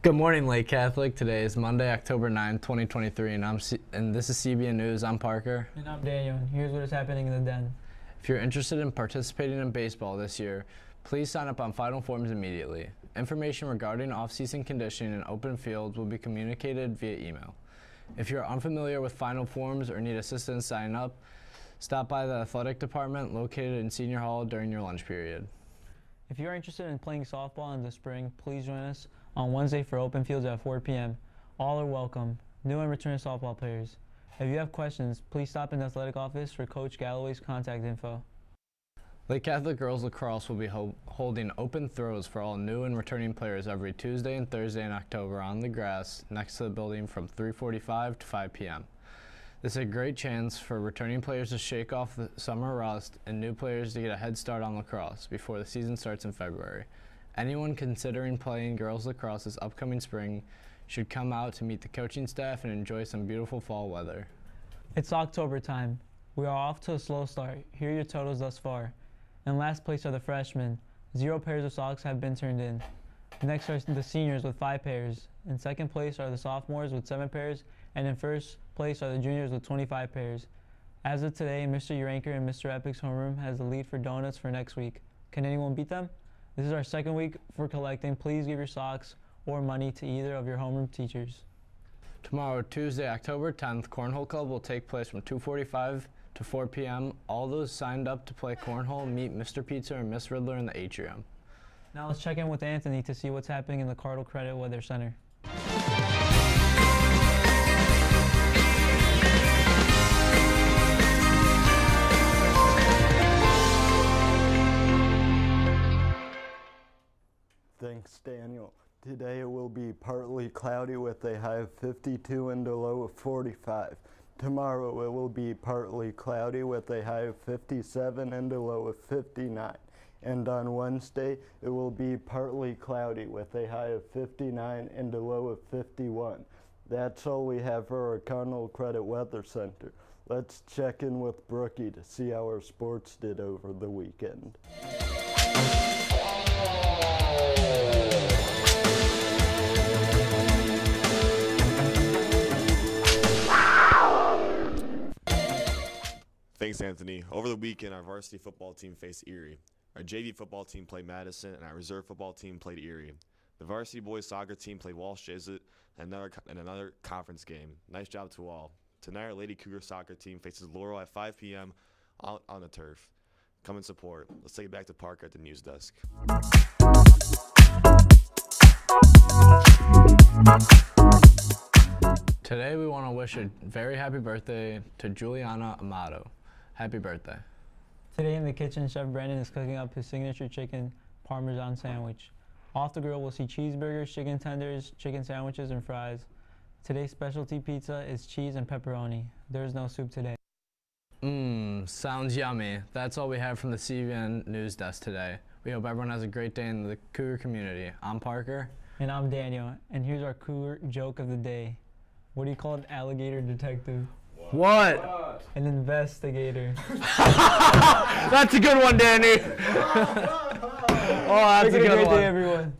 Good morning, Lake Catholic. Today is Monday, October 9, 2023, and I'm C- and this is CBN News. I'm Parker. And I'm Daniel, and here's what is happening in the den. If you're interested in participating in baseball this year, please sign up on Final Forms immediately. Information regarding off-season conditioning and open fields will be communicated via email. If you're unfamiliar with Final Forms or need assistance signing up, stop by the athletic department located in Senior Hall during your lunch period. If you are interested in playing softball in the spring, please join us on Wednesday for open fields at 4 p.m. All are welcome, new and returning softball players. If you have questions, please stop in the athletic office for Coach Galloway's contact info. Lake Catholic Girls Lacrosse will be ho- holding open throws for all new and returning players every Tuesday and Thursday in October on the grass next to the building from 3:45 to 5 p.m. This is a great chance for returning players to shake off the summer rust and new players to get a head start on lacrosse before the season starts in February. Anyone considering playing girls lacrosse this upcoming spring should come out to meet the coaching staff and enjoy some beautiful fall weather. It's October time. We are off to a slow start. Here are your totals thus far. In last place are the freshmen. Zero pairs of socks have been turned in. Next are the seniors with five pairs. In second place are the sophomores with seven pairs. And in first place are the juniors with 25 pairs. As of today, Mr. Uranker and Mr. Epic's homeroom has the lead for donuts for next week. Can anyone beat them? This is our second week for collecting. Please give your socks or money to either of your homeroom teachers. Tomorrow, Tuesday, October 10th, Cornhole Club will take place from 2:45 to 4 p.m. All those signed up to play cornhole meet Mr. Pizza and Miss Riddler in the atrium. Now let's check in with Anthony to see what's happening in the Cardinal Credit Weather Center. Thanks, Daniel. Today it will be partly cloudy with a high of 52 and a low of 45. Tomorrow it will be partly cloudy with a high of 57 and a low of 59. And on Wednesday it will be partly cloudy with a high of 59 and a low of 51. That's all we have for our Cardinal Credit Weather Center. Let's check in with Brookie to see how our sports did over the weekend. Thanks, Anthony. Over the weekend, our varsity football team faced Erie. Our JV football team played Madison, and our reserve football team played Erie. The varsity boys soccer team played Walsh Jesuit and another, and another conference game. Nice job to all. Tonight, our Lady Cougar soccer team faces Laurel at 5 p.m. out on the turf. Come and support. Let's take it back to Parker at the news desk. Today, we want to wish a very happy birthday to Juliana Amato. Happy birthday. Today in the kitchen, Chef Brandon is cooking up his signature chicken parmesan sandwich. Off the grill, we'll see cheeseburgers, chicken tenders, chicken sandwiches, and fries. Today's specialty pizza is cheese and pepperoni. There's no soup today. Mmm, sounds yummy. That's all we have from the CBN News Desk today. We hope everyone has a great day in the Cougar community. I'm Parker. And I'm Daniel, and here's our cougar joke of the day. What do you call an alligator detective? What? An investigator. That's a good one, Danny. oh, that's a good one. Day, everyone.